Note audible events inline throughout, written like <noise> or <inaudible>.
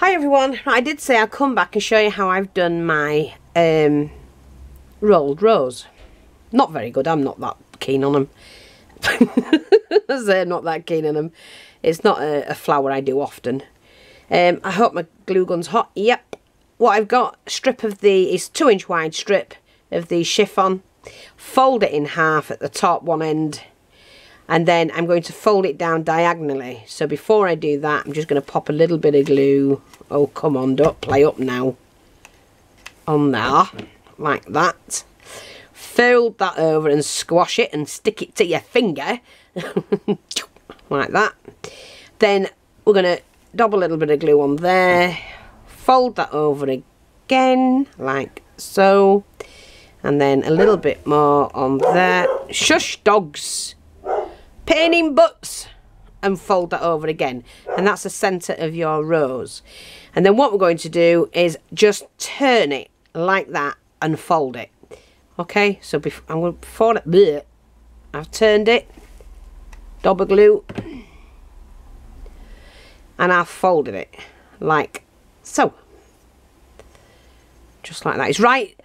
Hi everyone, I did say I'd come back and show you how I've done my um, rolled rose. Not very good, I'm not that keen on them. <laughs> They're not that keen on them. It's not a, a flower I do often. Um, I hope my glue gun's hot. Yep. What I've got, strip of the, is 2 inch wide strip of the chiffon. Fold it in half at the top one end and then I'm going to fold it down diagonally. So before I do that I'm just going to pop a little bit of glue. Oh come on don't play up now. On there like that. Fold that over and squash it and stick it to your finger. <laughs> Like that. Then we're going to dab a little bit of glue on there. Fold that over again like so. And then a little bit more on there. Shush dogs pain in butts and fold that over again. And that's the center of your rose. And then what we're going to do is just turn it like that and fold it. Okay? So before I'm going to before it bleh, I've turned it. Double glue. And I've folded it. Like so. Just like that. It's right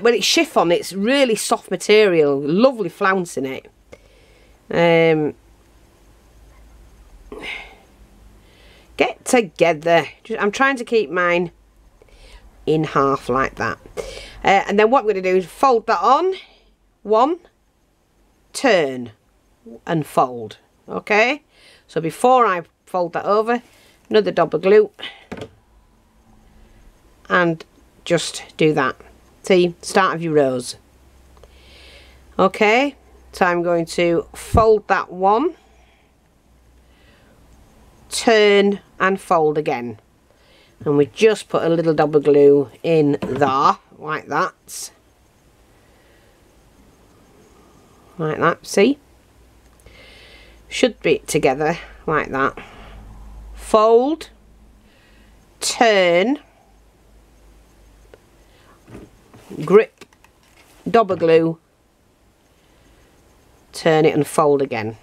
when it's chiffon it's really soft material lovely flounce in it um, get together. I'm trying to keep mine in half like that. Uh, and then what we're going to do is fold that on. One, turn and fold. Okay? So before I fold that over, another double glue. And just do that. See, start of your rose. Okay? So I'm going to fold that one, turn and fold again. And we just put a little double glue in there, like that. Like that, see? Should be together, like that. Fold, turn, grip, double glue, turn it and fold again.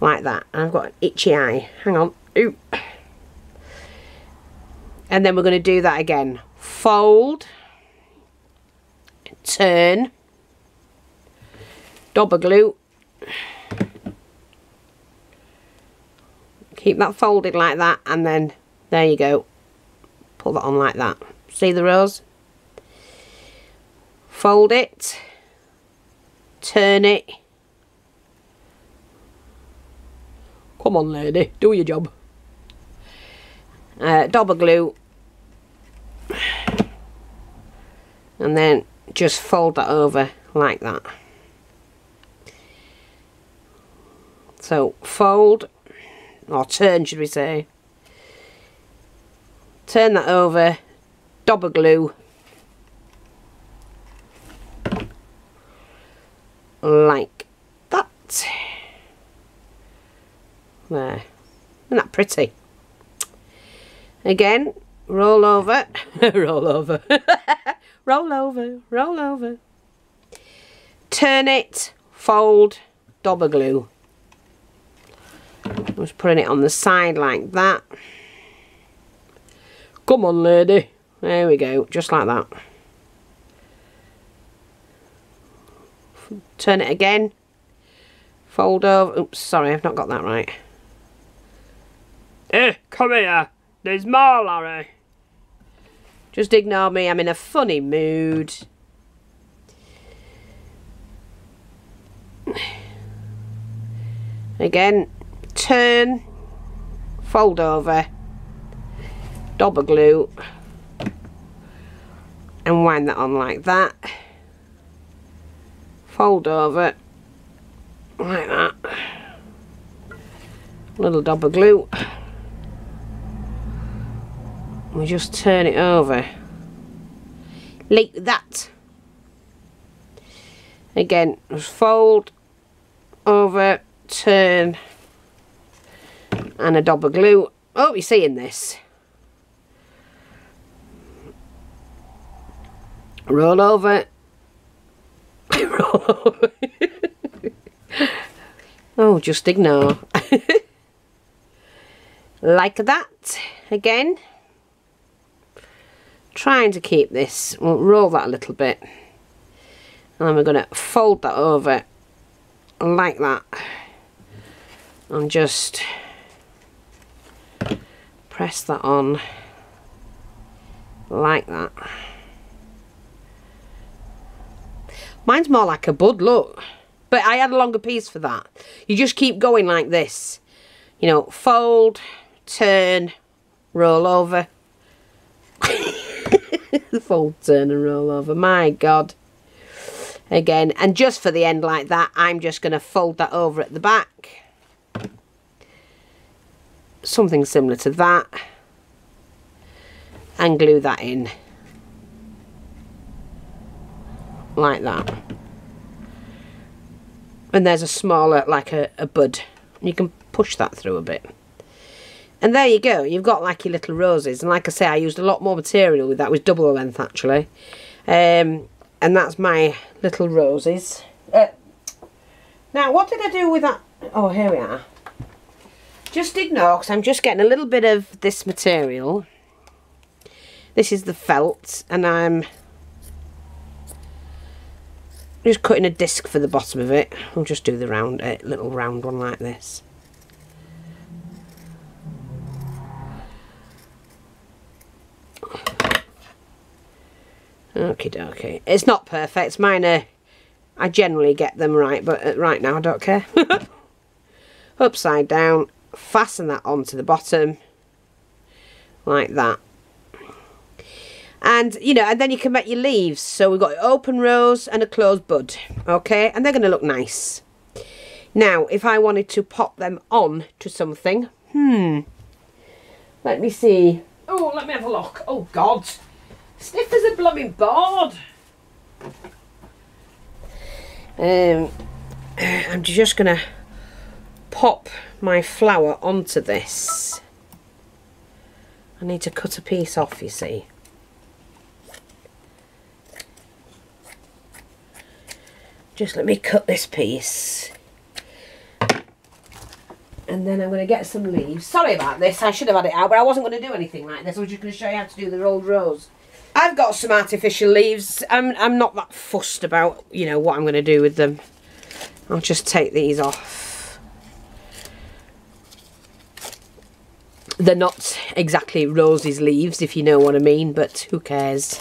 Like that. And I've got an itchy eye. Hang on. Ooh. and then we're going to do that again. Fold. Turn. Double glue keep that folded like that and then there you go. Pull that on like that. See the rose fold it turn it. Come on lady, do your job. Uh, double glue. And then just fold that over like that. So fold, or turn should we say. Turn that over, double glue, like that. There. Isn't that pretty? Again, roll over, <laughs> roll over, <laughs> roll over, roll over. Turn it, fold, double glue. I'm Just putting it on the side like that. Come on, lady. There we go, just like that. Turn it again. Fold over. Oops sorry I've not got that right. Eh come here. There's more Larry. Just ignore me. I'm in a funny mood. Again. Turn. Fold over. Double glue and wind that on like that fold over like that. Little double glue. We just turn it over. Like that. Again just fold over turn and a double glue. Oh you're seeing this. Roll over <laughs> oh, just ignore. <laughs> like that again. Trying to keep this we'll roll that a little bit. And then we're going to fold that over like that. And just press that on like that mine's more like a bud look but I had a longer piece for that you just keep going like this you know fold turn, roll over. <laughs> Fold, turn and roll over. My God. Again, and just for the end like that, I'm just going to fold that over at the back. Something similar to that. And glue that in. Like that. And there's a smaller, like a, a bud. You can push that through a bit. And there you go, you've got like your little roses. And like I say, I used a lot more material with that. It was double the length actually. Um, and that's my little roses. Uh, now, what did I do with that? Oh, here we are. Just ignore, because I'm just getting a little bit of this material. This is the felt, and I'm just cutting a disc for the bottom of it. I'll just do the round, uh, little round one like this. Okay, dokie. It's not perfect. Mine are, I generally get them right, but uh, right now I don't care. <laughs> Upside down, fasten that onto the bottom, like that. And, you know, and then you can make your leaves. So we've got an open rose and a closed bud, okay? And they're going to look nice. Now, if I wanted to pop them on to something, hmm, let me see. Oh, let me have a look. Oh, God. Stiff as a blooming board. Um, I'm just going to pop my flower onto this. I need to cut a piece off, you see. Just let me cut this piece. And then I'm going to get some leaves. Sorry about this, I should have had it out, but I wasn't going to do anything like this. I was just going to show you how to do the rolled rose. I've got some artificial leaves. I'm, I'm not that fussed about, you know, what I'm going to do with them. I'll just take these off. They're not exactly Rose's leaves, if you know what I mean, but who cares.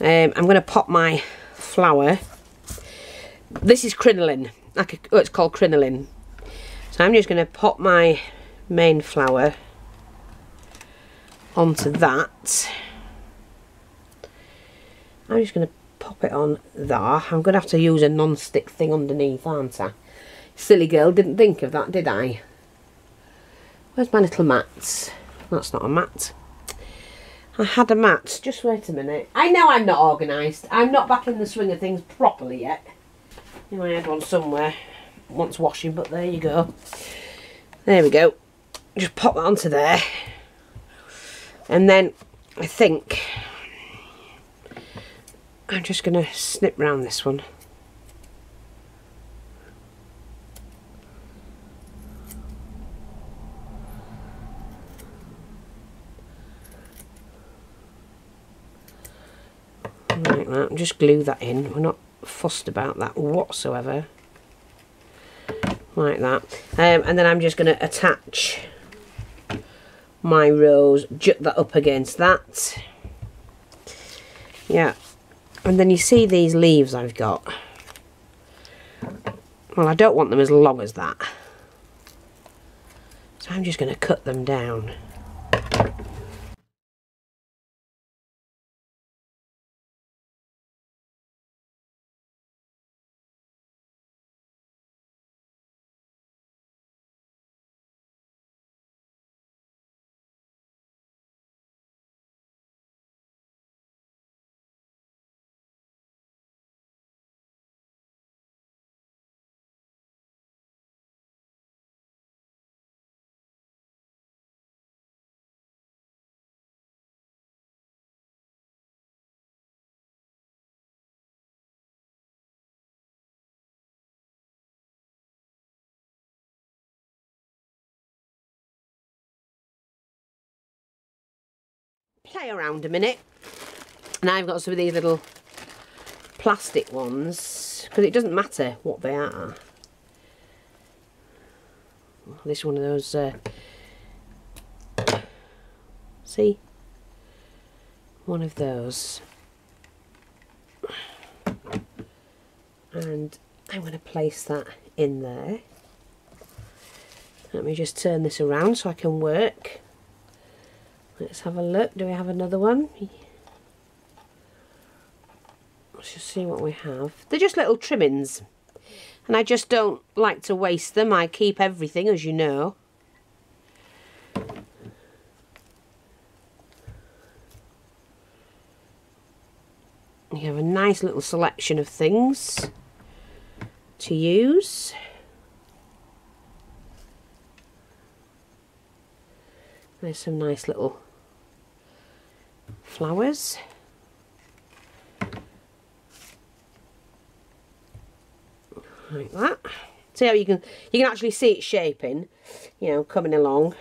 Um, I'm going to pop my flower. This is crinoline. Like oh, it's called crinoline. So I'm just going to pop my main flower onto that. I'm just going to pop it on there. I'm going to have to use a non-stick thing underneath, aren't I? Silly girl, didn't think of that, did I? Where's my little mats? That's not a mat. I had a mat. Just wait a minute. I know I'm not organised. I'm not back in the swing of things properly yet. Know, I had one somewhere. Wants washing, but there you go. There we go. Just pop that onto there. And then I think I'm just going to snip round this one. Like that, just glue that in. We're not fussed about that whatsoever. Like that. Um, and then I'm just going to attach my rose, jut that up against that. Yeah, and then you see these leaves I've got. Well, I don't want them as long as that. So I'm just going to cut them down. Play around a minute. And I've got some of these little plastic ones because it doesn't matter what they are. This one of those, uh, see, one of those. And I'm going to place that in there. Let me just turn this around so I can work. Let's have a look. Do we have another one? Let's just see what we have. They're just little trimmings. And I just don't like to waste them. I keep everything, as you know. You have a nice little selection of things to use. There's some nice little flowers. Like that. See how you can you can actually see it shaping, you know, coming along.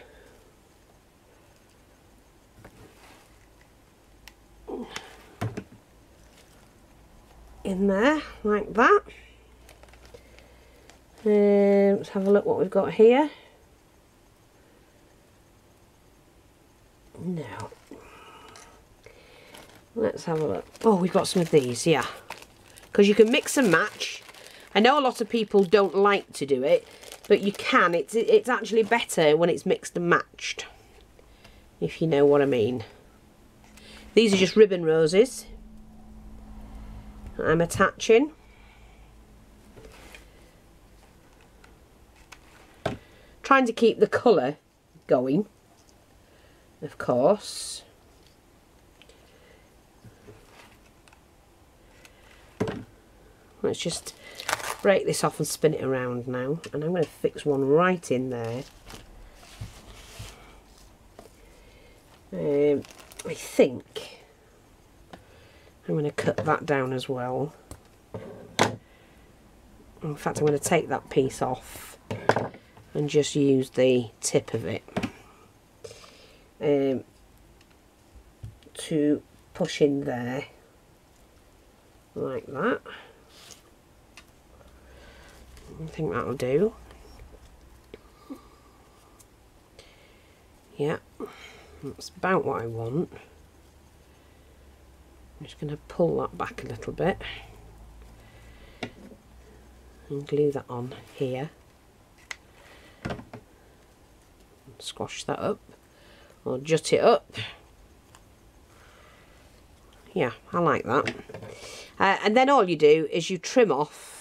In there, like that. Um, let's have a look what we've got here. Now, let's have a look. Oh, we've got some of these, yeah. Because you can mix and match. I know a lot of people don't like to do it, but you can. It's, it's actually better when it's mixed and matched, if you know what I mean. These are just ribbon roses I'm attaching. Trying to keep the colour going, of course. Let's just break this off and spin it around now. And I'm going to fix one right in there. Um, I think I'm going to cut that down as well. In fact, I'm going to take that piece off and just use the tip of it um, to push in there like that. I think that'll do. Yeah, that's about what I want. I'm just going to pull that back a little bit and glue that on here squash that up or jut it up yeah I like that uh, and then all you do is you trim off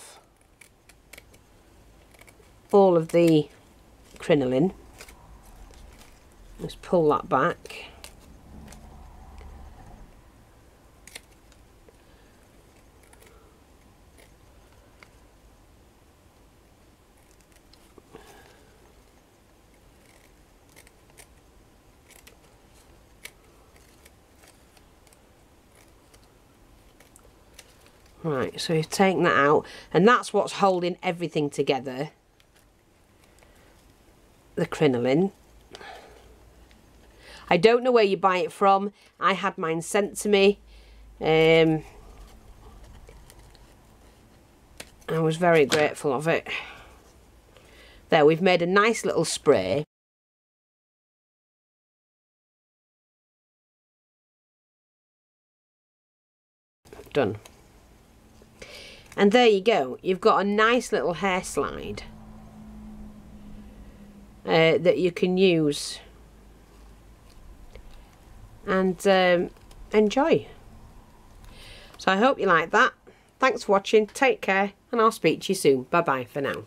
all of the crinoline just pull that back Right, so you've taken that out, and that's what's holding everything together. The crinoline. I don't know where you buy it from. I had mine sent to me. Um, I was very grateful of it. There, we've made a nice little spray. Done. And there you go. You've got a nice little hair slide uh, that you can use and um, enjoy. So I hope you like that. Thanks for watching. Take care and I'll speak to you soon. Bye bye for now.